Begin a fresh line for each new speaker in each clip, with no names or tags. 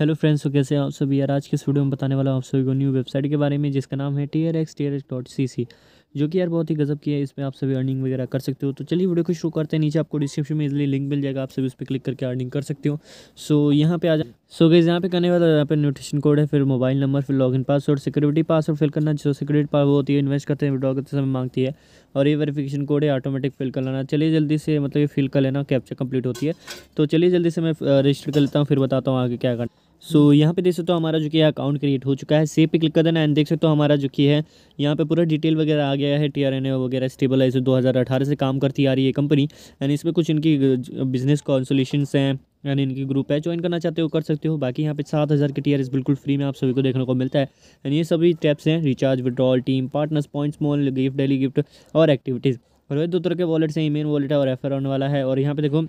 Hello friends तो कैसे आप सभी? यार, आज के स्टूडियो में बताने वाला हूँ आप सभी को न्यू वेबसाइट के बारे में, जिसका नाम है T R X T R X dot C C जो कि यार बहुत ही गजब की है। इसमें आप सभी अर्निंग वगैरह कर सकते हो। तो चलिए वीडियो को शुरू करते हैं। नीचे आपको डिस्क्रिप्शन में इजली लिंक मिल जाएगा, आप सभी उस पर क्लिक करके अर्निंग कर सकते हो। सो यहाँ पे आ जाए सो गई यहाँ पे करने वाला यहाँ पे नोटिफिकेशन कोड है, फिर मोबाइल नंबर फिर login password security password fill करना, जो सिक्योरिटी पास वो होती है इन्वेस्ट करते हैं विड्रॉ करते समय मांगती है। और ये वेरिफिकेशन कोड है ऑटोमेटिक फिल कर लेना। चलिए जल्दी से मतलब ये फिल कर लेना कैप्चा कंप्लीट होती है। तो चलिए जल्दी से मैं रजिस्टर कर लेता हूँ, फिर बताता हूँ आगे क्या करना सो so, यहाँ पे देख सकते हो हमारा जो कि अकाउंट क्रिएट हो चुका है। सेव पे क्लिक कर देना एंड देख सकते हो हमारा जो कि है यहाँ पे पूरा डिटेल वगैरह आ गया है। टी आर एन ए वगैरह स्टेबलाइज दो हज़ार अठारह से काम करती आ रही है कंपनी एंड इसमें कुछ इनकी बिज़नेस कॉन्सोलेशंस हैं यानी इनकी ग्रुप है ज्वाइन करना चाहते हो कर सकते हो। बाकी यहाँ पे सात हज़ार के टी आर एस बिल्कुल फ्री में आप सभी को देखने को मिलता है। एंड ये सभी टैप्स हैं recharge withdrawal team partners points mall gift daily gift और एक्टिविटीज़ और दो तरह के वॉलेट्स हैं ई मेन वॉलेट है और रेफर होने वाला है। और यहाँ पे देखो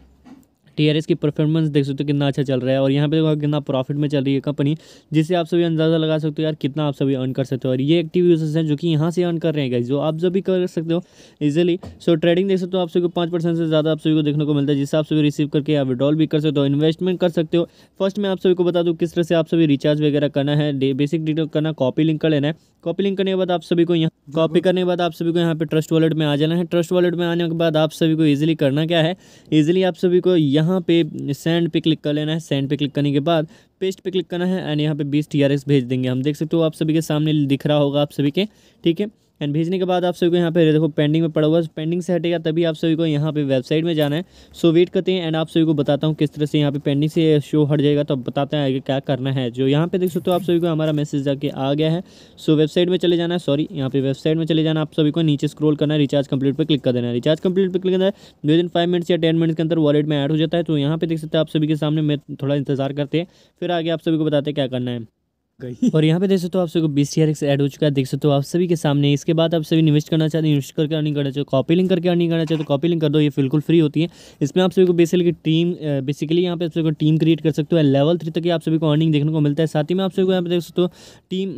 टी की परफॉर्मेंस देख सकते हो कितना अच्छा चल रहा है और यहाँ पे देखो कितना प्रॉफिट में चल रही है कंपनी जिससे आप सभी अंदाज़ा लगा सकते हो यार कितना आप सभी अर्न कर सकते हो और ये एक्टिव यूज़र्स हैं जो कि यहाँ से अर्न कर रहे हैं जो आप जब भी कर सकते हो इजिली सो ट्रेडिंग देख सकते हो आप सभी को पाँच परसेंट से ज़्यादा आप सभी को देखने को मिलता है जिससे आप सभी रिसीव करके आप विड्रॉल भी कर सकते हो इन्वेस्टमेंट कर सकते हो फ़र्स्ट मैं आप सभी को बता दूँ किस तरह से आप सभी रिचार्ज वगैरह करना है बेसिक डिटेल करना कॉपी लिंक कर लेना है कॉपी लिंक करने के बाद आप सभी को यहाँ कॉपी करने के बाद आप सभी को यहाँ पे ट्रस्ट वॉलेट में आ जाना है ट्रस्ट वॉलेट में आने के बाद आप सभी को इजीली करना क्या है इजीली आप सभी को यहाँ पे सेंड पे क्लिक कर लेना है। सेंड पे क्लिक करने के बाद पेस्ट पे क्लिक करना है एंड यहाँ पे बीस टी भेज देंगे। हम देख सकते हो आप सभी के सामने दिख रहा होगा आप सभी के, ठीक है? एंड भेजने के बाद आप सभी को यहाँ पे, देखो पेंडिंग में पड़ा हुआ है। पेंडिंग से हटेगा, तभी आप सभी को यहाँ पे वेबसाइट में जाना है। सो वेट करते हैं एंड आप सभी को बताता हूँ किस तरह से यहाँ पे पेंडिंग से शो हट जाएगा। तो बताते हैं आगे क्या करना है। जो यहाँ पे देख सकते हो आप सभी को, हमारा मैसेज जाके आ गया है। सो वेबसाइट में चले जाना है सॉरी यहाँ पे वेबसाइट में चले जाना आप सभी को नीचे स्क्रोल करना है रिचार्ज कंप्लीट पर क्लिक कर देना है। रिचार्ज कंप्लीट पर क्लिक करना है विद इन फाइव मिनट्स या टेन मिनट्स के अंदर वॉलेट में ऐड हो जाता है। तो यहाँ पे देख सकते हैं आप सभी के सामने मैं थोड़ा इंतज़ार करते हैं। फिर आगे आप सभी को बताते हैं क्या करना है। गई और यहाँ पे देख सकते हो आप सभी को बीस सी एड हो चुका है देख सकते हो आप सभी के सामने इसके बाद आप सभी इन्वेस्ट करना चाहते हैं इन्वेस्ट करके अर्निंग करना चाहते हो कॉपी लिंक करके अर्निंग करना चाहते हो कॉपी लिंक कर दो ये बिल्कुल फ्री होती है इसमें आप सभी को बेसिकली टीम बेसिकली यहाँ पे आप सभी को टीम क्रिएट कर सकते हो लेवल थ्री तक आप सभी को अर्निंग देखने को मिलता है साथ ही में आप सभी को यहाँ पे देख सकते हो टीम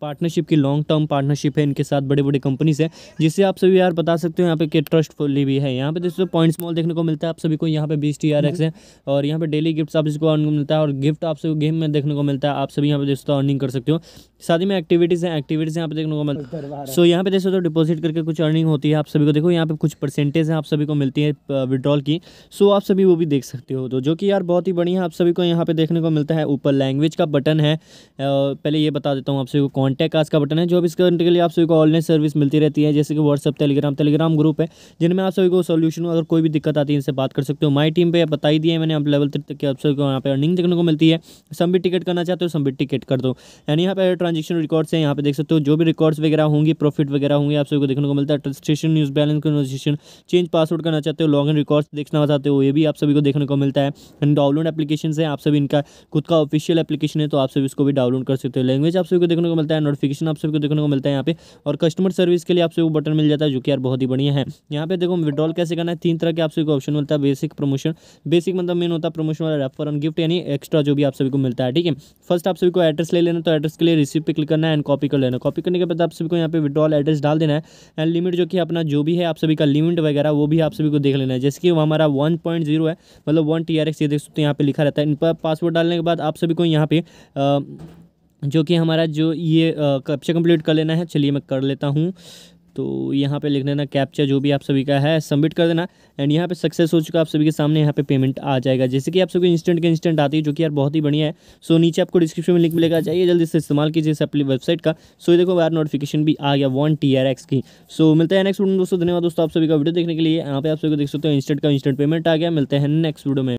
पार्टनरशिप की लॉन्ग टर्म पार्टनरशिप है इनके साथ बड़े बड़े कंपनीज़ है जिससे आप सभी यार बता सकते हो यहाँ पे ट्रस्टफुली भी है यहाँ पे देख सकते हो पॉइंट्स मॉल देखने को मिलता है आप सभी को यहाँ पे बीस टी है और यहाँ पे डेली गिफ्ट आप इसको अर्निंग मिलता है और गिफ्ट आप सभी गेम में देखने को मिलता है आप सभी यहाँ पे देख सकते हो अर्निंग कर सकते हो। साथ ही में एक्टिविटीज़ हैं एक्टिविटीज़ यहाँ पे देखने को मिलता सो यहाँ पे देखो तो डिपॉजिट करके कुछ अर्निंग होती है आप सभी को देखो यहाँ पे कुछ परसेंटेज है आप सभी को मिलती है विड्रॉल की। सो आप सभी वो भी देख सकते हो तो जो कि यार बहुत ही बढ़िया आप सभी को यहाँ पे देखने को मिलता है। ऊपर लैंग्वेज का बटन है। पहले ये बता देता हूँ आप सभी को कॉन्टैक्ट कास्ट का बटन है जो भी इसके लिए आप सभी को ऑनलाइन सर्विस मिलती रहती है जैसे कि व्हाट्सअप टेलीग्राम टेलीग्राम ग्रुप है जिनमें आप सभी को सोल्यूशन अगर कोई भी दिक्कत आती है इनसे बात कर सकते हो। माई टीम पर बताई दी है मैंने आप लेवल तक की आप सभी को यहाँ पे अर्निंग देखने को मिलती है। सबमिट टिकट करना चाहते हो सबमिट टिकट कर दो। यानी यहाँ पे ट्रांजेक्शन रिकॉर्ड्स हैं, यहाँ पे देख सकते हो, जो भी रिकॉर्ड्स वगैरह होंगे प्रॉफिट वगैरह होंगे, आप सबको देखने को मिलता है। Registration news balance conversation change password करना चाहते हो लॉग इन रिकॉर्ड्स देखना चाहते हो, ये भी आप सभी को देखने को मिलता है। एंड डाउनलोड एप्लीकेशन है, आप सभी इनका, खुद का ऑफिशियल एप्लीकेशन है तो आप सभी इसको भी डाउनलोड कर सकते हो। लैंग्वेज आप सभी को देखने को मिलता है नोटिफिकेशन आप सभी को देखने को मिलता है यहाँ पे। और कस्टमर सर्विस के लिए आप सभी को बटन मिल जाता है, जो कि यार बहुत ही बढ़िया है। यहाँ पे देखो विड्रॉल कैसे करना है, तीन तरह के आप सभी को ऑप्शन मिलता है बेसिक प्रमोशन बेसिक मतलब मेन होता है प्रमोशन वाला रेफर ऑन गिफ्ट यानी एक्स्ट्रा जो भी आप सभी को मिलता है, ठीक है? फ़र्स्ट आप सभी को एड्रेस ले लेना तो एड्रेस के लिए रिसीव पे क्लिक करना है एंड कॉपी कर लेना। कॉपी करने के बाद आप सभी को यहाँ पे विड्रॉल एड्रेस डाल देना है। एंड लिमिट जो कि अपना जो भी है, आप सभी का लिमिट वगैरह, वो भी आप सभी को देख लेना है। जैसे कि हमारा वन पॉइंट ज़ीरो है मतलब वन टी आर एक्स ये देख सकते हो यहाँ पे लिखा रहता है। इन पर पासवर्ड डालने के बाद आप सभी को यहाँ पे जो कि हमारा जो ये कब्जा कंप्लीट कर लेना है, चलिए मैं कर लेता हूँ। तो यहाँ पे लिख देना कैप्चा जो भी आप सभी का है सबमिट कर देना। एंड यहाँ पे सक्सेस हो चुका आप सभी के सामने, यहाँ पे पेमेंट आ जाएगा। जैसे कि आप सभी इंस्टेंट के इंस्टेंट आती है, जो कि यार बहुत ही बढ़िया है। सो नीचे आपको डिस्क्रिप्शन में लिंक मिलेगा चाहिए जल्दी से इस्तेमाल कीजिए इस अपनी वेबसाइट का। सो देखो यार नोटिफिकेशन भी आ गया वन टी आर एक्स की। सो मिलते हैं नेक्स्ट वीडियो दोस्तों, धन्यवाद दोस्तों आप सभी का वीडियो देखने के लिए। यहाँ पे आप सभी को देख सकते हो इंस्टेंट का इंस्टेंट पेमेंट आ गया। मिलते हैं नेक्स्ट वीडियो में।